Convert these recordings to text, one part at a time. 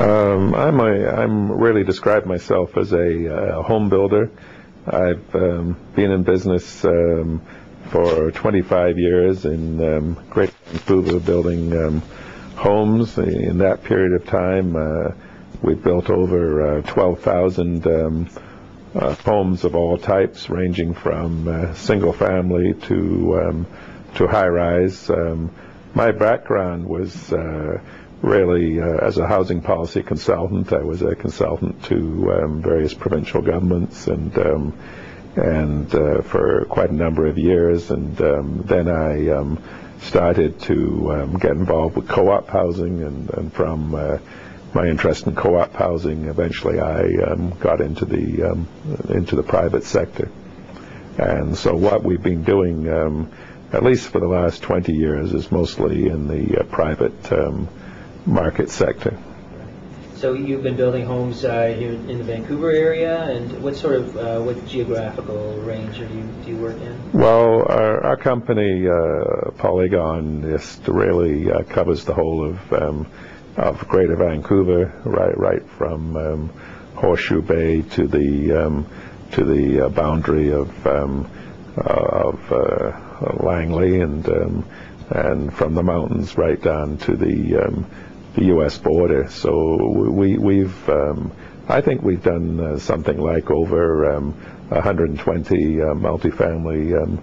Um, I'm a, I'm really describe myself as a uh, home builder. I've um, been in business um, for 25 years in um, Greater Vancouver building um, homes. In that period of time, uh, we've built over uh, 12,000 um, uh, homes of all types, ranging from uh, single family to to high rise. my background was really uh, as a housing policy consultant. I was a consultant to um, various provincial governments and um, and uh, for quite a number of years. And um, then I um, started to um, get involved with co-op housing, and, and from uh, my interest in co-op housing, eventually I um, got into the into the private sector. And so what we've been doing, at least for the last 20 years, is mostly in the uh, private market sector. So you've been building homes uh, here in the Vancouver area, and what sort of uh, what geographical range are you do you work in? Well, our, our company uh, Polygon just really uh, covers the whole of um, of Greater Vancouver, right right from um, Horseshoe Bay to the um, to the uh, boundary of um, uh, of Langley and um, and from the mountains right down to the um, the U.S. border. So we, we've, um, I think we've done uh, something like over um, 120 uh, multifamily um,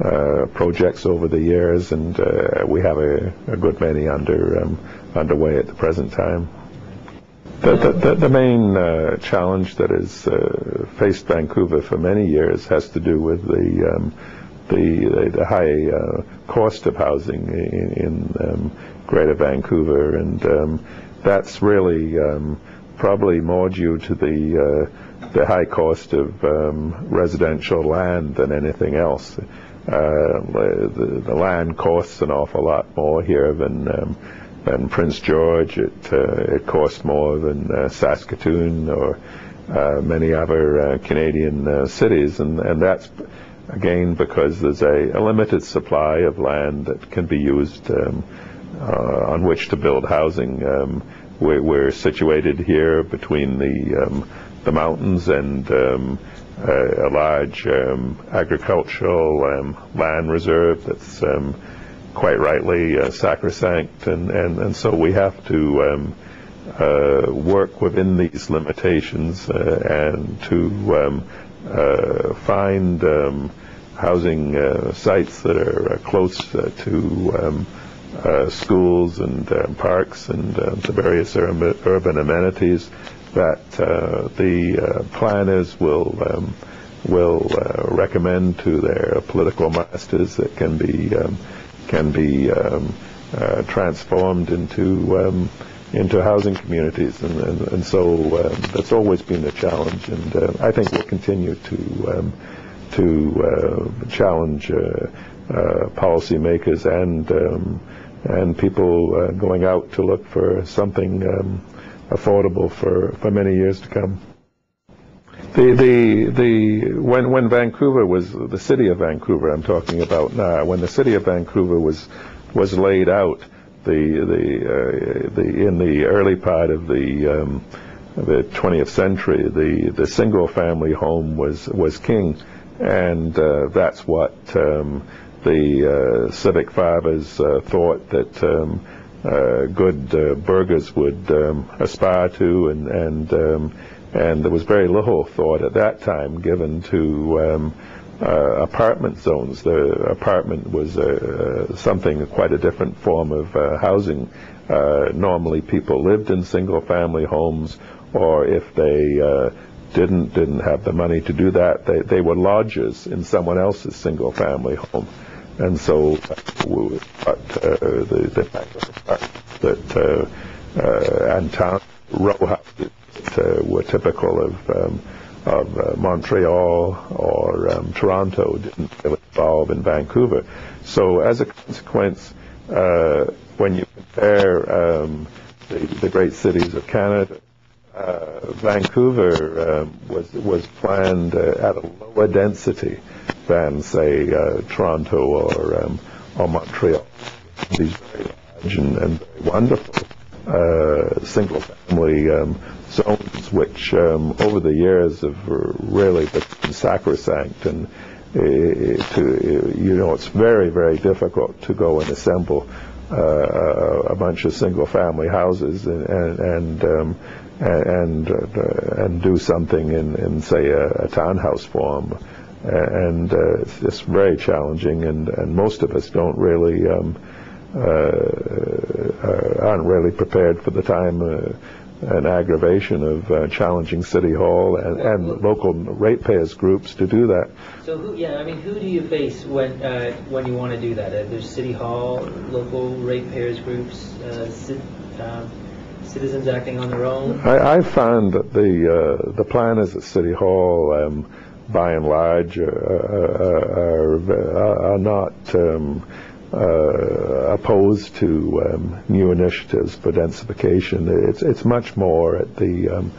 uh, projects over the years, and uh, we have a, a, good many under um, underway at the present time. The, the, the main uh, challenge that has uh, faced Vancouver for many years has to do with the um, the, the high uh, cost of housing in, in um, Greater Vancouver, and um, that's really um, probably more due to the uh, the high cost of um, residential land than anything else. Uh, the, the, land costs an awful lot more here than um, than Prince George. It uh, it costs more than uh, Saskatoon or uh, many other Canadian cities, and and that's again because there's a, a, limited supply of land that can be used um, uh, on which to build housing. Um, we're, we're, situated here between the um, the mountains and um, a, a, large um, agricultural um, land reserve that's quite rightly uh, sacrosanct, and, and, and so we have to uh, work within these limitations uh, and to find um, housing uh, sites that are uh, close to um, schools and parks and the various urban, urban amenities that the planners will um, will uh, recommend to their political masters that can be um, can be um, uh, transformed into um, into housing communities, and, and, and so um, that's always been a challenge, and uh, I think we'll continue to um, to uh, challenge uh, uh policymakers and um, and people uh, going out to look for something um, affordable for, for many years to come. The, the, the, when, when Vancouver was, the city of Vancouver I'm talking about now, when the city of Vancouver was, was laid out, the the uh, the in the early part of the um, the 20th century, the the single family home was was king, and uh, that's what um, the uh, civic fathers uh, thought that um, uh, good uh, burghers would um, aspire to, and and um, and there was very little thought at that time given to um, uh, apartment zones. The apartment was uh, something, quite a different form of uh, housing. Uh, normally people lived in single family homes or if they uh, didn't didn't have the money to do that, they, they were lodgers in someone else's single family home. And so but, uh, the, the that uh, and town row houses were typical of um, of uh, Montreal or um, Toronto didn't evolve in Vancouver. So as a consequence, uh, when you compare um, the, the, great cities of Canada, uh, Vancouver um, was was planned uh, at a lower density than, say, uh, Toronto or um, or Montreal. These very large and, and very wonderful single-family um, zones, which um, over the years have really been sacrosanct. And uh, to, you know, it's very, very difficult to go and assemble uh, a bunch of single-family houses and and um, and uh, and do something in, in say a, a townhouse form, and uh, it's just very challenging. And, and most of us don't really um, uh, aren't really prepared for the time an aggravation of uh, challenging City Hall and, and local ratepayers groups to do that. So who, yeah, I mean, who do you face when uh, when you want to do that? Uh, there's City Hall, local ratepayers groups, uh, um, citizens acting on their own. I, I found that the uh, the planners at City Hall, um, by and large, are, are, are not. Um, uh, opposed to um, new initiatives for densification. It's it's much more at the um,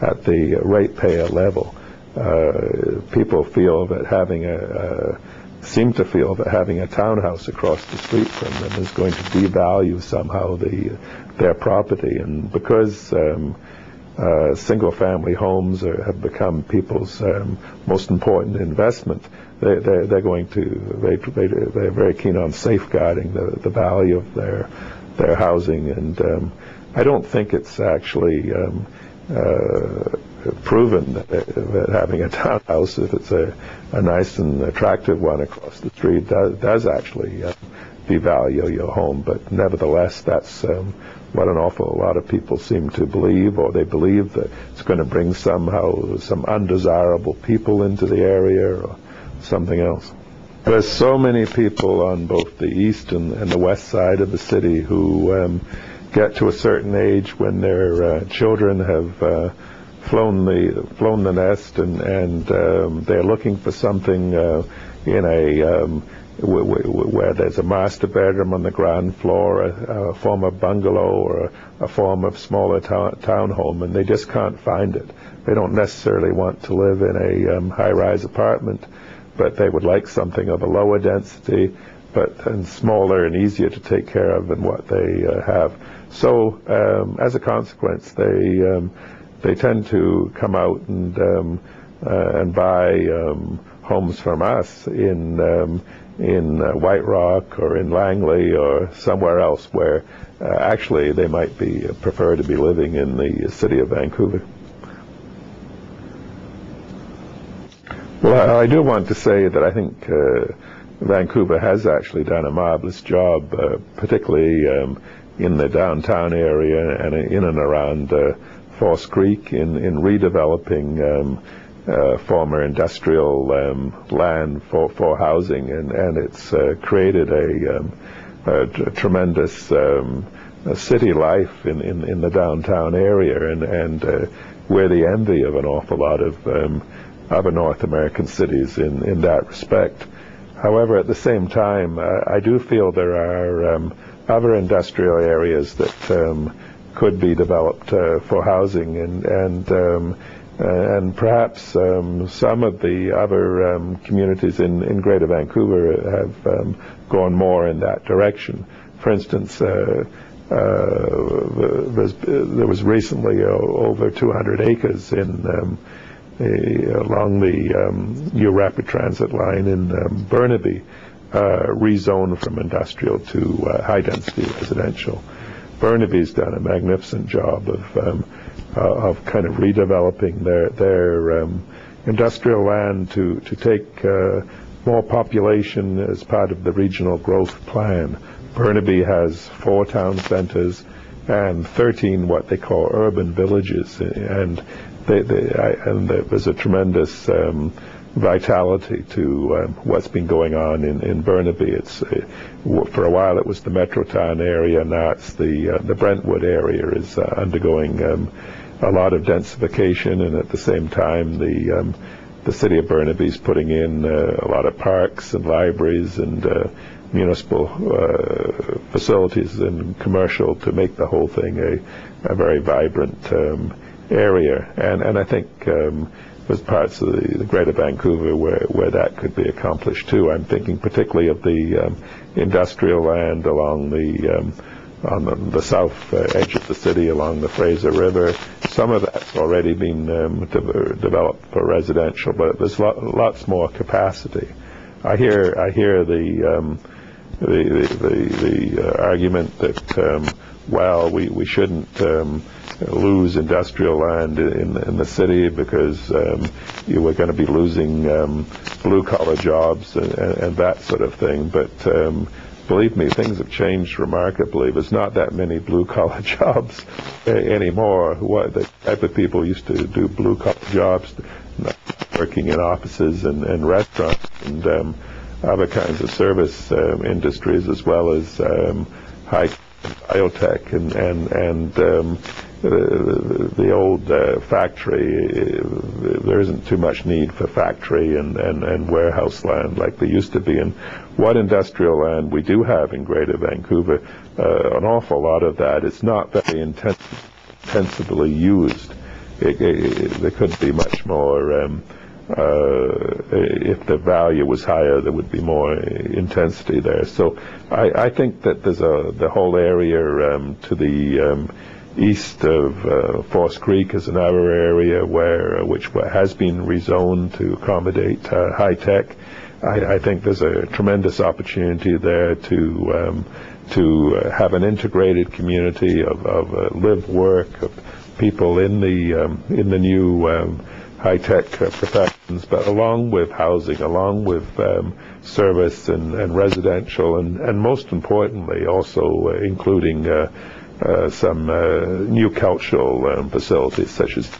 at the ratepayer level. Uh, people feel that having a, a seem to feel that having a townhouse across the street from them is going to devalue somehow the their property, and because um, uh, single-family homes are, have become people's um, most important investment. They, they're, they're, going to they, they, they're very keen on safeguarding the, the value of their their housing, and um, I don't think it's actually um, uh, proven that, that, having a townhouse, if it's a, a nice and attractive one across the street, does, does actually uh, devalue your home. But nevertheless, that's um, what an awful lot of people seem to believe, or they believe that it's going to bring somehow some undesirable people into the area or something else. There's so many people on both the east and, and the west side of the city who um, get to a certain age when their uh, children have uh, flown the flown the nest and and um, they're looking for something uh, in a um, where there's a master bedroom on the ground floor, a, a form of bungalow or a, a form of smaller town, townhome, and they just can't find it. They don't necessarily want to live in a um, high-rise apartment, but they would like something of a lower density, but and smaller and easier to take care of than what they uh, have. So, um, as a consequence, they um, they tend to come out and um, uh, and buy um, homes from us in um, in uh, White Rock or in Langley or somewhere else where uh, actually they might be uh, prefer to be living in the city of Vancouver. Well, I, do want to say that I think uh, Vancouver has actually done a marvelous job, uh, particularly um, in the downtown area and in and around False Creek in, in redeveloping um, uh, former industrial um, land for, for housing, and, and it's uh, created a, um, a, tremendous um, city life in, in, in, the downtown area, and, and uh, we're the envy of an awful lot of um, other North American cities in, in that respect. However, at the same time, uh, I do feel there are um, other industrial areas that could be developed uh, for housing, and, and uh, and perhaps um, some of the other um, communities in, in Greater Vancouver have um, gone more in that direction. For instance, uh, uh, there was recently over 200 acres in um, a, along the um, U Rapid Transit line in um, Burnaby, uh, rezoned from industrial to uh, high-density residential. Burnaby's done a magnificent job of um, uh, of kind of redeveloping their their um, industrial land to to take uh, more population as part of the regional growth plan. Burnaby has four town centers and 13 what they call urban villages, and they, they I, and there's a tremendous um, vitality to um, what's been going on in, in Burnaby. It's uh, for a while it was the Metrotown area, now it's the uh, the Brentwood area is uh, undergoing um, a lot of densification, and at the same time the um, the city of Burnaby is putting in uh, a lot of parks and libraries and uh, municipal facilities and commercial to make the whole thing a, a very vibrant um, area. And and I think um, there's parts of the, the, Greater Vancouver where where that could be accomplished too. I'm thinking particularly of the um, industrial land along the um, on the, the south uh, edge of the city along the Fraser River. Some of that's already been um, de- developed for residential, but there's lo- lots more capacity. I hear I hear the um, the the, the, the uh, argument that um, well we we shouldn't um, lose industrial land in in the city because um, you were going to be losing um, blue collar jobs and, and that sort of thing, but um, believe me, things have changed remarkably. There's not that many blue collar jobs anymore. What the type of people used to do blue collar jobs, working in offices and, and restaurants and um, other kinds of service um, industries, as well as high biotech and and and um, the, the old uh, factory. uh, There isn't too much need for factory and, and, and warehouse land like there used to be. And what industrial land we do have in Greater Vancouver, uh, an awful lot of that is not very intensively used. It, it, there could be much more. Um, if the value was higher, there would be more intensity there. So I, I think that there's a the whole area um, to the um, east of uh, False Creek is another area where uh, which has been rezoned to accommodate uh, high tech. I, I think there's a tremendous opportunity there to um, to uh, have an integrated community of, of uh, live work of people in the um, in the new um, high-tech uh, professions, but along with housing, along with um, service and, and residential, and, and most importantly, also uh, including uh, uh, some uh, new cultural um, facilities such as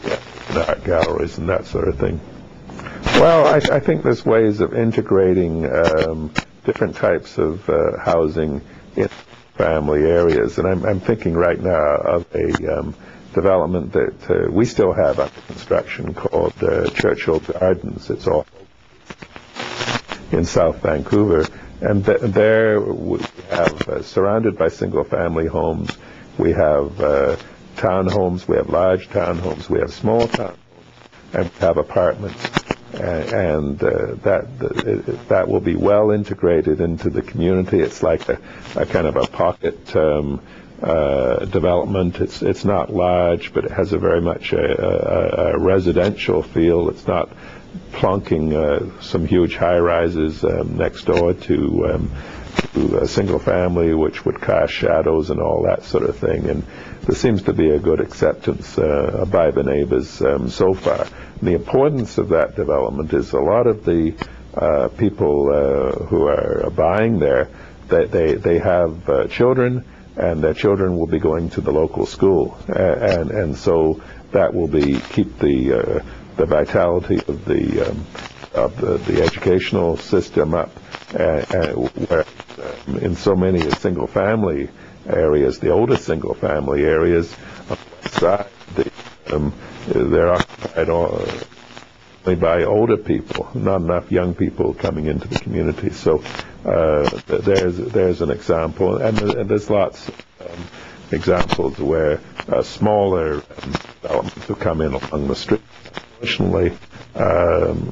art galleries and that sort of thing. Well, I, I think there's ways of integrating um, different types of uh, housing in family areas, and I'm, I'm thinking right now of a um, development that uh, we still have under construction called uh, Churchill Gardens. It's all in South Vancouver, and th- there we have uh, surrounded by single-family homes. We have uh, townhomes, we have large townhomes, we have small townhomes, and we have apartments. And, uh, that that will be well integrated into the community. It's like a, a kind of a pocket um, uh, development. It's it's not large, but it has a very much a, a, a residential feel. It's not plunking uh, some huge high rises um, next door to, um, to a single family, which would cast shadows and all that sort of thing. And there seems to be a good acceptance uh, by the neighbors um, so far. And the importance of that development is a lot of the uh, people uh, who are buying there, they they, they have children and their children will be going to the local school, and and so that will be keep the uh, the vitality of the um, of the, the educational system up. Uh, where um, in so many single family areas, the oldest single family areas, side, the, um, they're occupied only by older people, not enough young people coming into the community. So uh, there's there's an example, and, and there's lots of um, examples where uh, smaller um, developments have come in along the street. Unfortunately, um,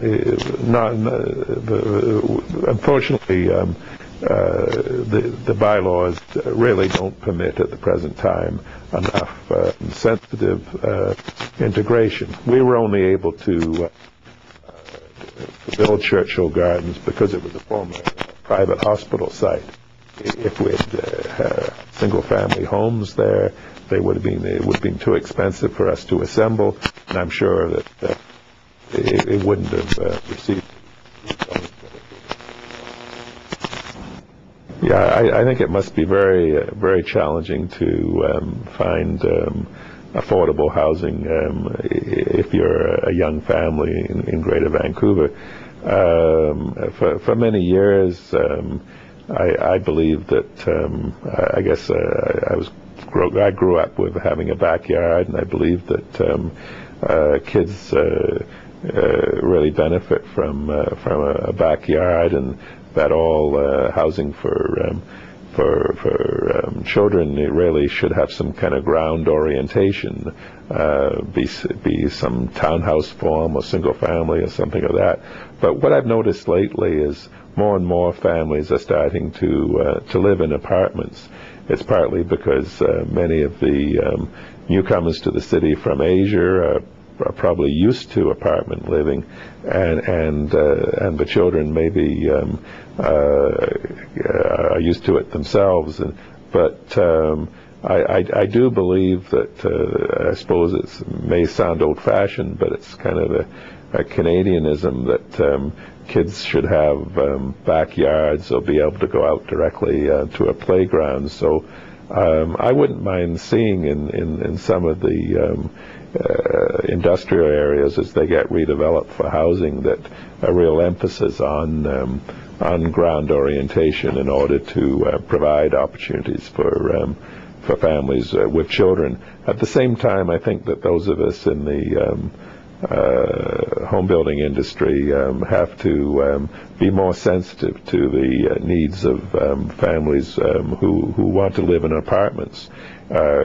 not, uh, unfortunately, um, uh, the, the bylaws really don't permit at the present time enough uh, sensitive uh, integration. We were only able to uh, build Churchill Gardens because it was a former private hospital site. If we had uh, single-family homes there, they would have been it would have been too expensive for us to assemble, and I'm sure that uh, it, it wouldn't have uh, received. Yeah, I, I think it must be very, uh, very challenging to um, find um, affordable housing um, if you're a young family in, in Greater Vancouver. Um, for, for many years, um, I, I believe that um, I guess uh, I was I grew up with having a backyard, and I believe that um, uh, kids uh, uh, really benefit from uh, from a, a backyard, and that all uh, housing for um, for for um, children it really should have some kind of ground orientation, uh, be be some townhouse form or single family or something of that. But what I've noticed lately is more and more families are starting to uh, to live in apartments, it's partly because uh, many of the um, newcomers to the city from Asia are, probably used to apartment living, and and uh, and the children maybe um, uh, are used to it themselves. And, but um, I, I, I do believe that uh, I suppose it may sound old-fashioned, but it's kind of a, a Canadianism that um, kids should have um, backyards or be able to go out directly uh, to a playground. So um, I wouldn't mind seeing in, in, in some of the um, uh, industrial areas as they get redeveloped for housing that a real emphasis on um, on ground orientation in order to uh, provide opportunities for um, for families uh, with children. At the same time, I think that those of us in the um, uh, home building industry um, have to um, be more sensitive to the uh, needs of um, families um, who, who want to live in apartments. Uh,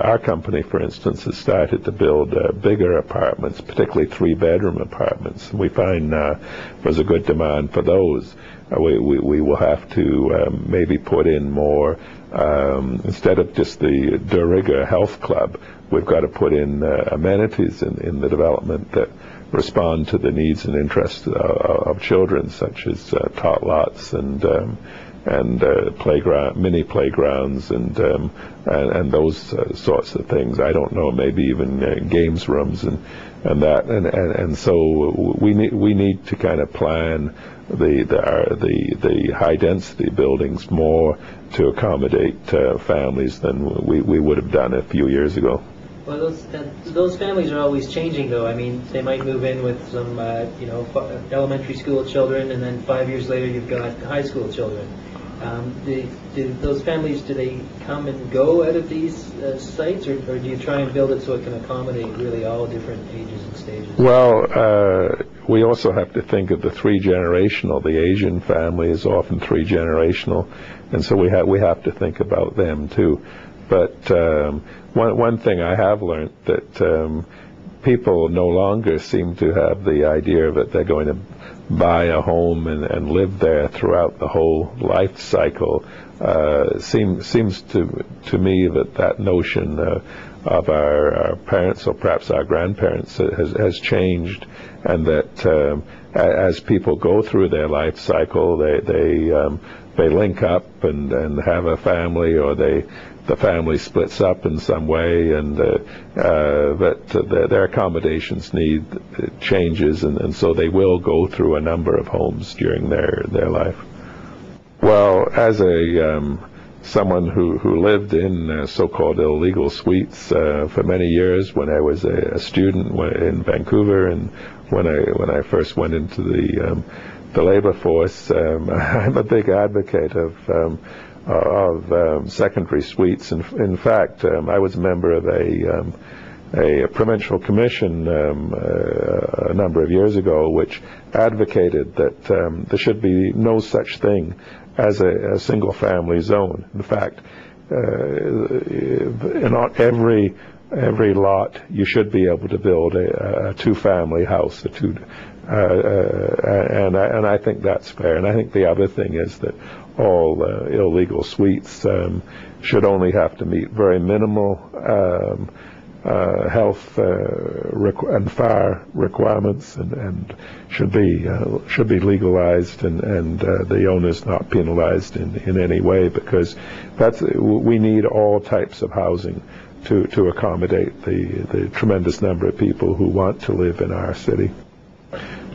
our company, for instance, has started to build uh, bigger apartments, particularly three-bedroom apartments. We find uh, there's a good demand for those. Uh, we, we, we, will have to um, maybe put in more, um, instead of just the De Rigueur Health Club, we've got to put in uh, amenities in, in the development that respond to the needs and interests of children, such as uh, tot lots and um, and uh, playground, mini playgrounds, and um, and, and, those uh, sorts of things. I don't know, maybe even uh, games rooms and and that, and, and and so we need we need to kind of plan the the the, the high density buildings more to accommodate uh, families than we, we would have done a few years ago. Well, those those families are always changing, though. I mean, they might move in with some, uh, you know, elementary school children, and then five years later, you've got high school children. Um, do, do, those families, do they come and go out of these uh, sites, or, or, do you try and build it so it can accommodate really all different ages and stages? Well, uh, we also have to think of the three generational. The Asian family is often three generational, and so we have we have to think about them too. But um, one one thing I have learned that um, people no longer seem to have the idea that they're going to buy a home and, and live there throughout the whole life cycle. Uh, seem, seems to to me that that notion uh, of our, our, parents or perhaps our grandparents has, has changed, and that um, as people go through their life cycle, they they um, they link up and, and have a family, or they the family splits up in some way, and uh, uh, that their accommodations need changes, and, and, so they will go through a number of homes during their their life. Well, as a um, someone who, who lived in uh, so-called illegal suites uh, for many years when I was a, a, student in Vancouver and when I when I first went into the um, the labor force. Um, I'm a big advocate of um, of um, secondary suites. In, in fact, um, I was a member of a, um, a provincial commission um, uh, a number of years ago, which advocated that there should be no such thing as a, a single-family zone. In fact, uh, not every every lot you should be able to build a, a two-family house, a two, uh, uh, and I, and I think that's fair. And I think the other thing is that all uh, illegal suites um, should only have to meet very minimal um, uh, health and fire requirements, and, and should be should be legalized, and and the owners not penalized in, in any way, because that's we need all types of housing to to accommodate the the tremendous number of people who want to live in our city.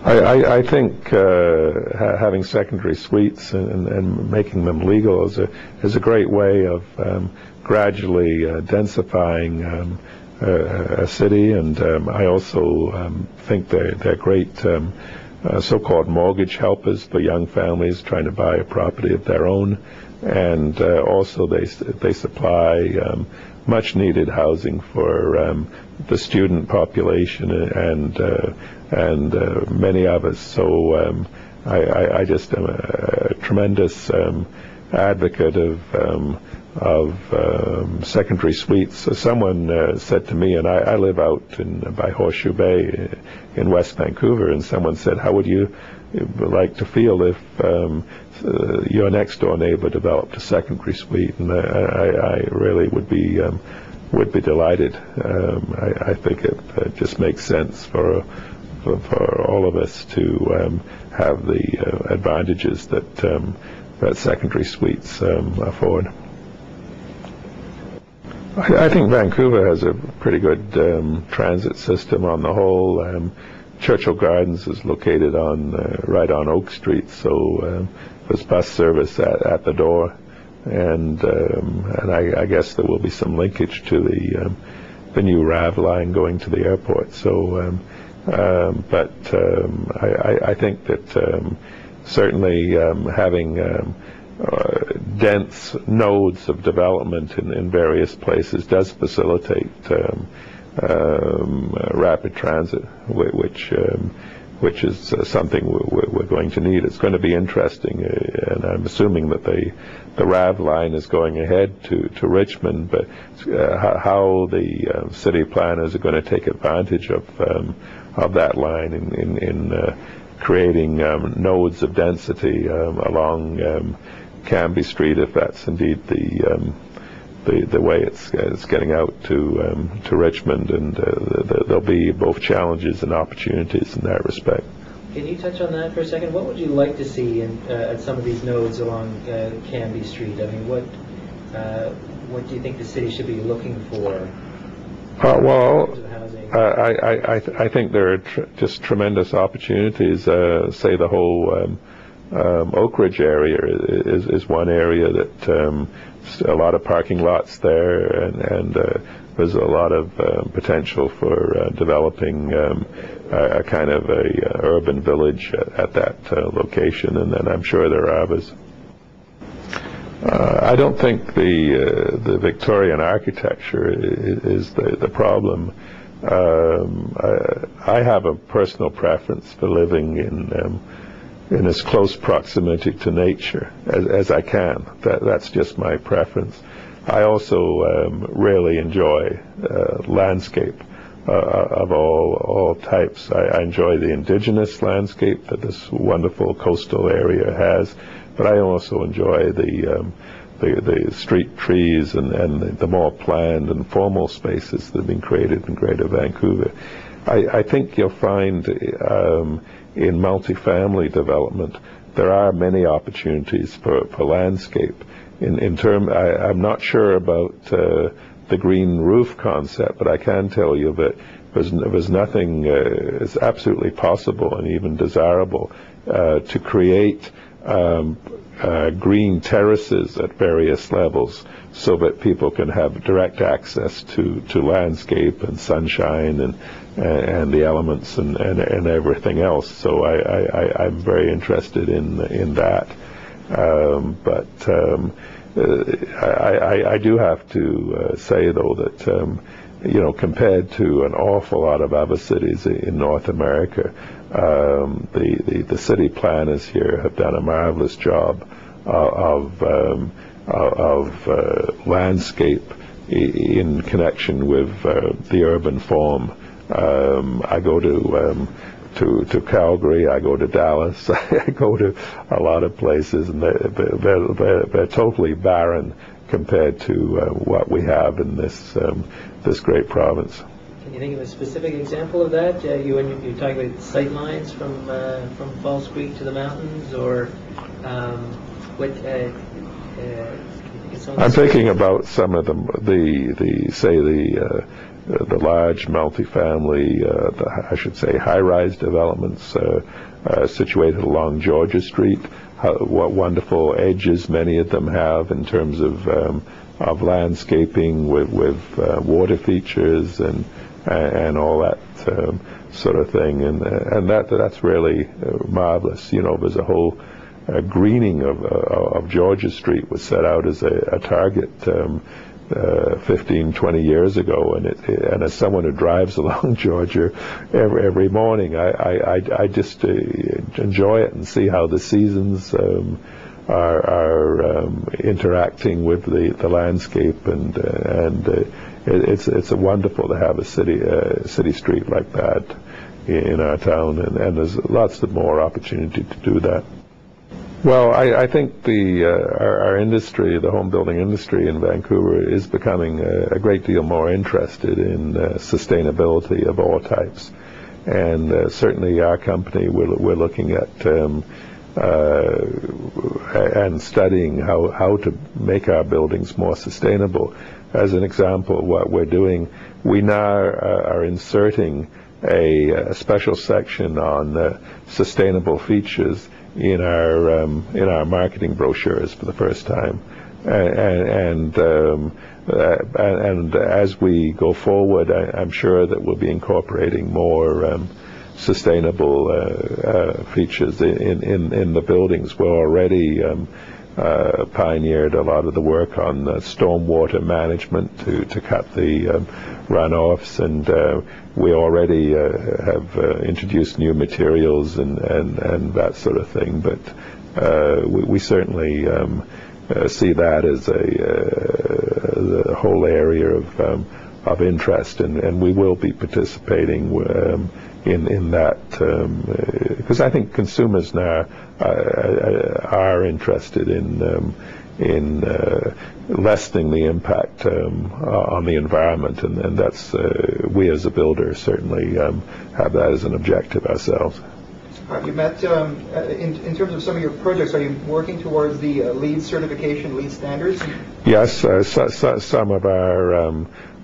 I, I, I think uh, ha having secondary suites and, and, making them legal is a is a great way of um, gradually uh, densifying um, a, a, city, and um, I also um, think they're they're great um, uh, so-called mortgage helpers for young families trying to buy a property of their own, and uh, also they they supply um, much needed housing for um, the student population and uh, and uh, many of us. So um, I, I, I, just am a, tremendous um, advocate of um, of um, secondary suites. So someone uh, said to me, and I, I live out in, by Horseshoe Bay uh, in West Vancouver, and someone said, "How would you like to feel if um, uh, your next door neighbor developed a secondary suite?" And I, I, really would be um, would be delighted. Um, I, I think it, it just makes sense for. For, for all of us to um, have the uh, advantages that um, that secondary suites um, afford. I, I think Vancouver has a pretty good transit system on the whole. Churchill Gardens is located on uh, right on Oak Street, so um, there's bus service at, at the door, and um, and I, I guess there will be some linkage to the um, the new RAV line going to the airport. So, um, um, but um, I, I, think that certainly having uh, dense nodes of development in, in various places does facilitate um, um, uh, rapid transit, which um, which is uh, something we're, going to need. It's going to be interesting, uh, and I'm assuming that the the RAV line is going ahead to, to Richmond, but uh, how, the uh, city planners are going to take advantage of um, of that line in in, in uh, creating um, nodes of density um, along um, Cambie Street, if that's indeed the um, the, the way it's, it's getting out to um, to Richmond, and uh, th- there'll be both challenges and opportunities in that respect. Can you touch on that for a second? What would you like to see in, uh, at some of these nodes along uh, Cambie Street? I mean, what uh, what do you think the city should be looking for Uh, well? I, I, I, th- I think there are tr- just tremendous opportunities. Uh, say the whole um, um, Oak Ridge area is, is one area that um, a lot of parking lots there, and, and uh, there's a lot of um, potential for uh, developing um, a, a kind of a uh, urban village at, at that uh, location, and then I'm sure there are others. Uh, I don't think the uh, the Victorian architecture i- is the the problem. Um, I, I have a personal preference for living in um, in as close proximity to nature as, as I can. That that's just my preference. I also um, really enjoy uh, landscape uh, of all all types. I, I enjoy the indigenous landscape that this wonderful coastal area has, but I also enjoy the um, the, the street trees and, and the more planned and formal spaces that have been created in Greater Vancouver. I, I think you'll find um, in multifamily development there are many opportunities for, for landscape. In, in term, I, I'm not sure about uh, the green roof concept, but I can tell you that there's, there's nothing, uh, absolutely possible and even desirable uh, to create um, uh, green terraces at various levels so that people can have direct access to, to landscape and sunshine and and the elements and, and, and everything else. So I, I, I'm very interested in in that. Um, but um, uh, I, I, I do have to uh, say though that um, you know compared to an awful lot of other cities in North America, um, the, the the city planners here have done a marvelous job uh, of um, of uh, landscape in connection with uh, the urban form. Um, I go to um, to to Calgary. I go to Dallas. I go to a lot of places, and they're they're, they're, they're totally barren compared to uh, what we have in this um, this great province. Can you think of a specific example of that? Uh, you you, talking about sight lines from uh, from False Creek to the mountains, or um, what? I'm thinking about some of the the the say the uh, the large multifamily, uh, the, I should say, high-rise developments uh, uh, situated along Georgia Street. How, what wonderful edges many of them have in terms of um, of landscaping with with uh, water features and and all that um, sort of thing, and uh, and that that's really marvelous. You know, there's a whole uh, greening of, uh, of Georgia Street was set out as a, a target um, uh, 15, 20 years ago, and it, and as someone who drives along Georgia every, every morning, I, I, I, just uh, enjoy it and see how the seasons um, are, are um, interacting with the, the landscape, and uh, and uh, it, it's it's wonderful to have a city city street like that in our town, and, and there's lots of more opportunity to do that. Well, I, I think the uh, our, our industry, the home building industry in Vancouver, is becoming a, a great deal more interested in uh, sustainability of all types, and uh, certainly our company we're, we're looking at. Um, uh, and studying how, how to make our buildings more sustainable. As an example, what we're doing, we now are, are inserting a, a, special section on uh, sustainable features in our um, in our marketing brochures for the first time, and and, um, uh, and as we go forward, I, am sure that we'll be incorporating more um, sustainable uh, uh, features in, in in the buildings. We're already um, uh, pioneered a lot of the work on uh, stormwater management to, to cut the um, runoffs, and uh, we already uh, have uh, introduced new materials and, and, and that sort of thing. But we, we, certainly um, see that as a, a, whole area of um, of interest, and, and we will be participating um, in in that because um, I think consumers now uh, uh, are interested in um, in uh, lessening the impact um, on the environment, and, and that's uh, we as a builder certainly um, have that as an objective ourselves. Have You met um, in, in, terms of some of your projects. Are you working towards the uh, LEED certification, LEED standards? Yes, uh, so, so, some of our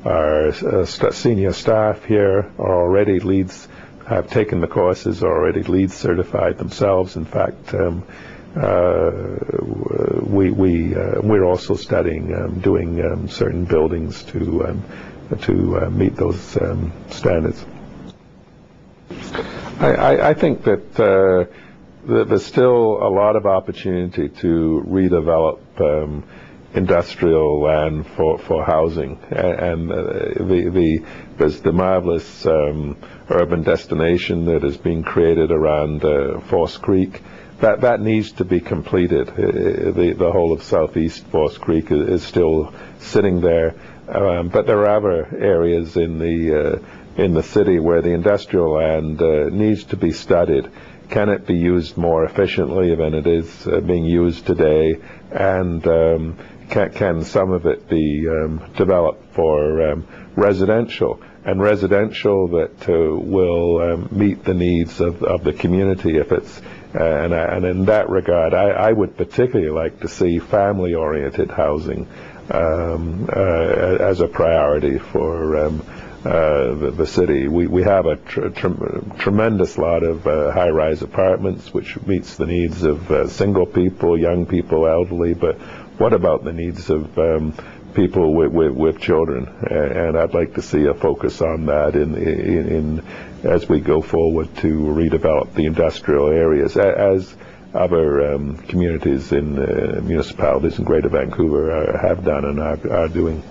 our senior staff here are already LEEDs have taken the courses, already LEED certified themselves. In fact, um, uh, we we uh, we're also studying um, doing um, certain buildings to um, to uh, meet those um, standards. I, I, I, think that uh, there's still a lot of opportunity to redevelop um, industrial land for, for housing. And, uh, the, the, there's the marvelous um, urban destination that is being created around uh, False Creek. That, that needs to be completed. The, the whole of southeast False Creek is, is still sitting there. Um, but there are other areas in the, uh, in the city where the industrial land uh, needs to be studied can it be used more efficiently than it is uh, being used today? And um, can, can some of it be um, developed for um, residential and residential that uh, will um, meet the needs of, of the community if it's uh, and, and in that regard I, I would particularly like to see family oriented housing um, uh, as a priority for um, uh, the, the, city. We, we have a tr tr tremendous lot of uh, high-rise apartments, which meets the needs of uh, single people, young people, elderly, but what about the needs of um, people with, with, with, children? And I'd like to see a focus on that in, in, in as we go forward to redevelop the industrial areas, as other um, communities in uh, municipalities in Greater Vancouver are, have done and are, are doing.